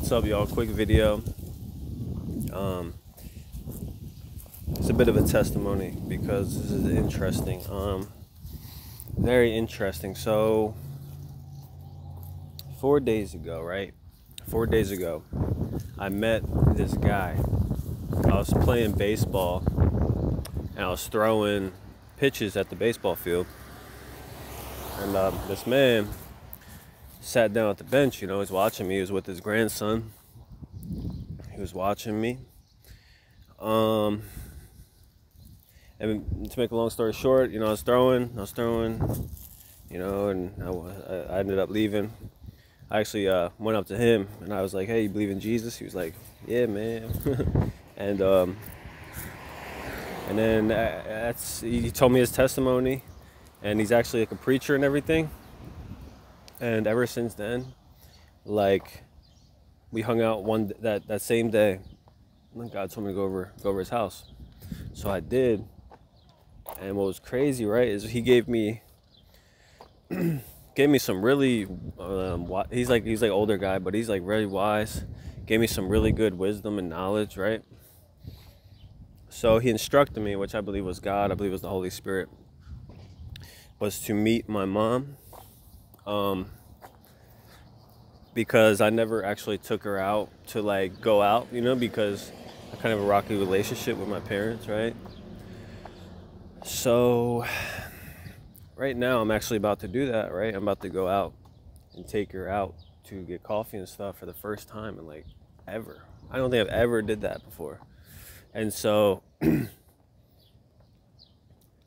What's up, y'all? Quick video. Um, it's a bit of a testimony because this is interesting. Um, very interesting. So, four days ago, right? Four days ago, I met this guy. I was playing baseball and I was throwing pitches at the baseball field. And um, this man sat down at the bench, you know, he's watching me. He was with his grandson. He was watching me. Um, and to make a long story short, you know, I was throwing, I was throwing, you know, and I, I ended up leaving. I actually uh, went up to him and I was like, "Hey, you believe in Jesus?" He was like, "Yeah, man." and um, and then uh, that's he told me his testimony, and he's actually like a preacher and everything. And ever since then, like we hung out one that that same day. God told me to go over go over his house, so I did. And what was crazy, right, is he gave me gave me some really um, he's like he's like older guy, but he's like really wise. Gave me some really good wisdom and knowledge, right? So he instructed me, which I believe was God, I believe was the Holy Spirit, was to meet my mom um, because I never actually took her out to like go out, you know, because I kind of a rocky relationship with my parents, right? So right now I'm actually about to do that, right? I'm about to go out and take her out to get coffee and stuff for the first time in like ever. I don't think I've ever did that before. And so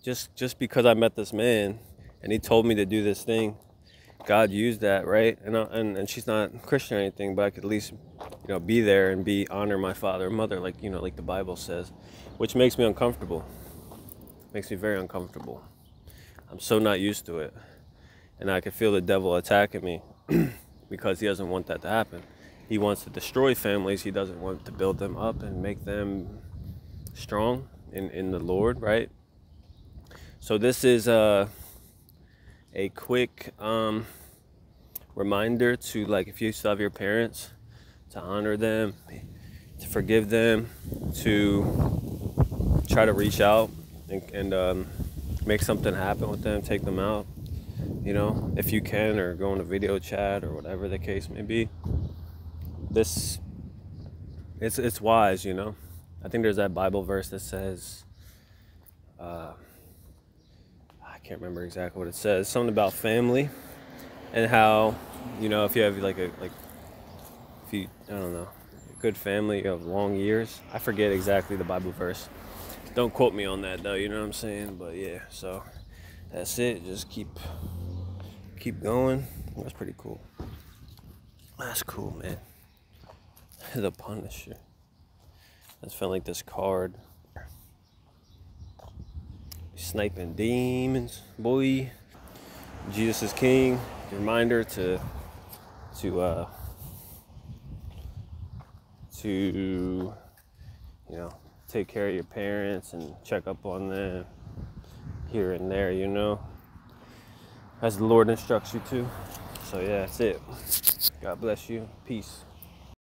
just just because I met this man and he told me to do this thing God used that, right? And, uh, and and she's not Christian or anything, but I could at least, you know, be there and be honor my father and mother, like you know, like the Bible says, which makes me uncomfortable. Makes me very uncomfortable. I'm so not used to it, and I can feel the devil attacking me because he doesn't want that to happen. He wants to destroy families. He doesn't want to build them up and make them strong in in the Lord, right? So this is uh a quick um, reminder to like if you still have your parents to honor them to forgive them to try to reach out and, and um, make something happen with them take them out you know if you can or go on a video chat or whatever the case may be. This it's it's wise you know? I think there's that bible verse that says uh, can't remember exactly what it says. Something about family and how, you know, if you have like a like if you I don't know, a good family of long years. I forget exactly the Bible verse. Don't quote me on that though, you know what I'm saying? But yeah, so that's it. Just keep keep going. That's pretty cool. That's cool, man. the Punisher. Just felt like this card sniping demons, boy. Jesus is King. Reminder to to uh, to you know take care of your parents and check up on them here and there. You know, as the Lord instructs you to. So yeah, that's it. God bless you. Peace.